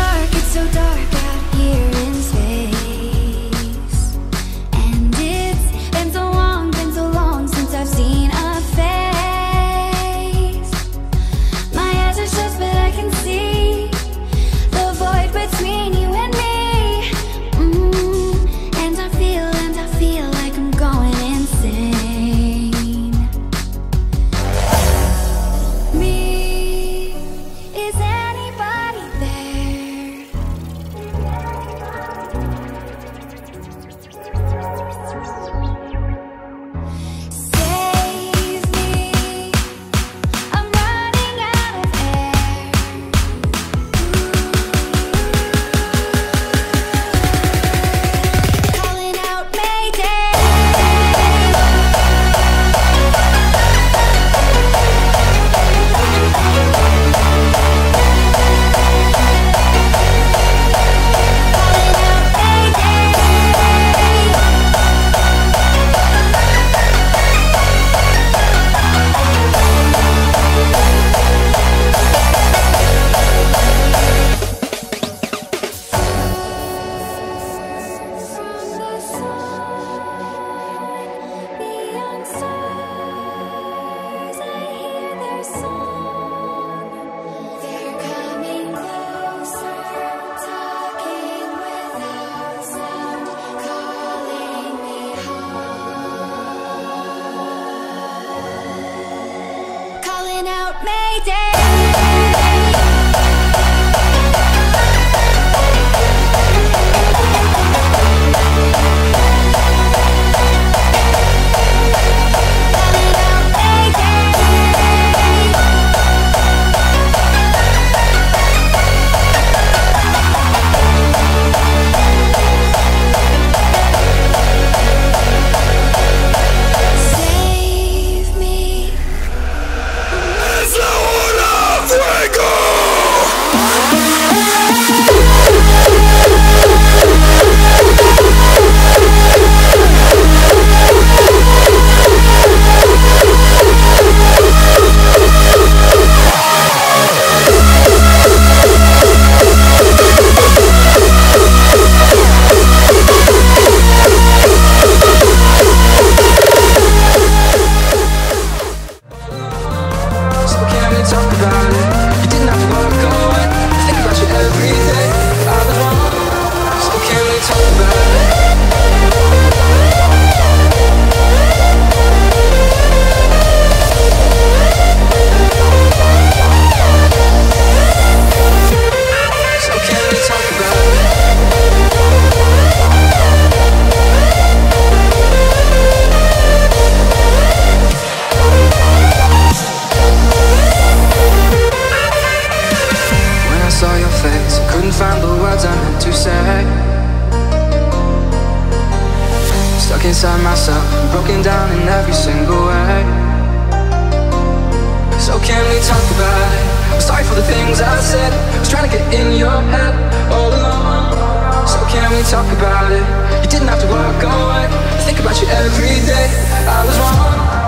dark, it's so dark out here. talk about it. I'm sorry for the things I said. I was trying to get in your head all alone So can we talk about it? You didn't have to walk away I think about you every day. I was wrong.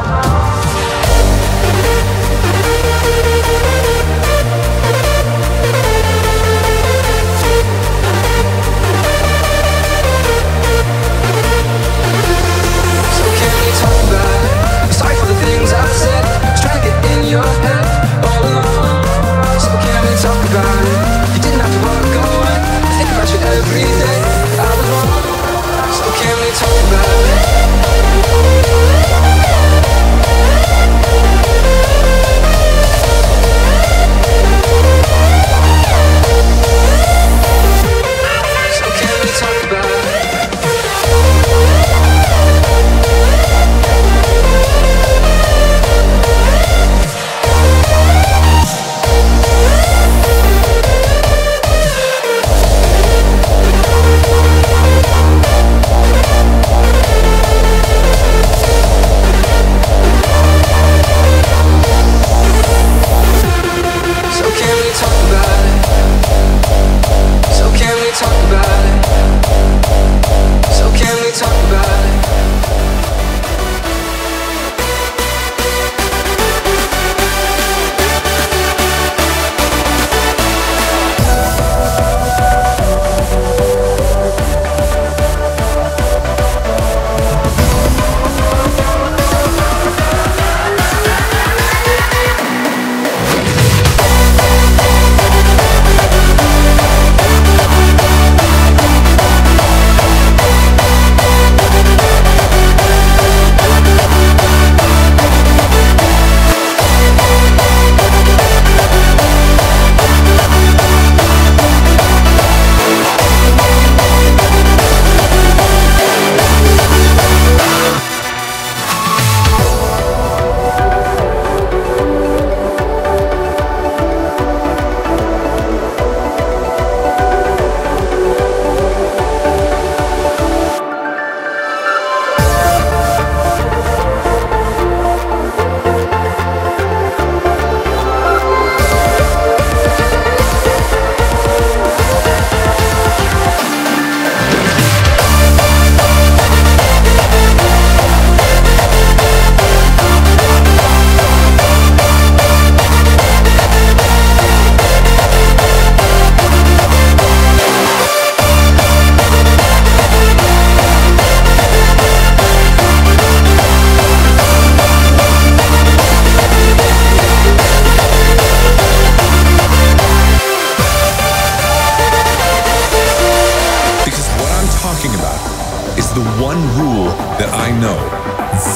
Know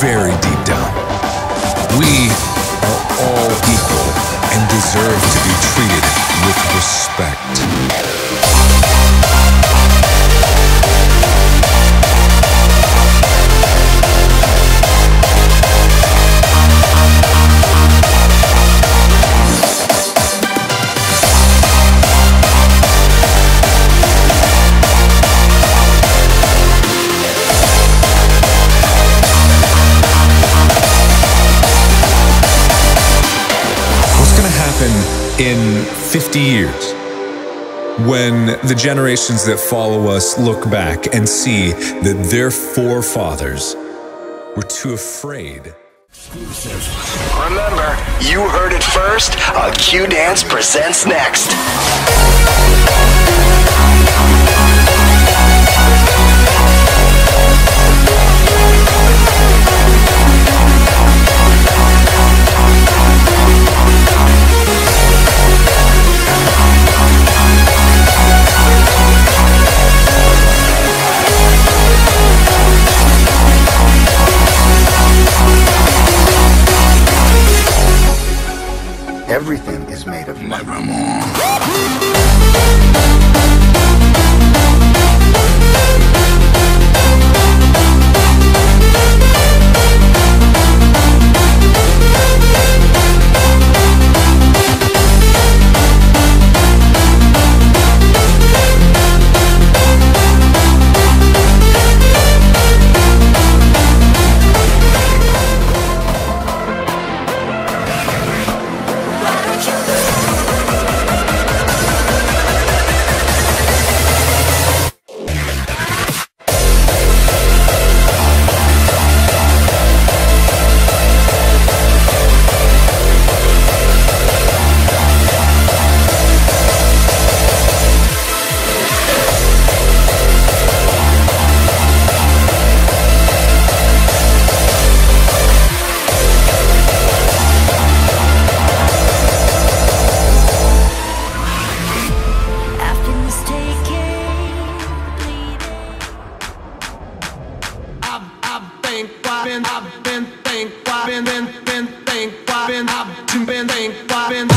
very deep down. We are all equal and deserve to be treated with respect. In 50 years when the generations that follow us look back and see that their forefathers were too afraid? Remember, you heard it first. A Q-dance presents next. made of nevermore. been, I've been, think, why been, been, been, think, why been, I've been, been, think, why been.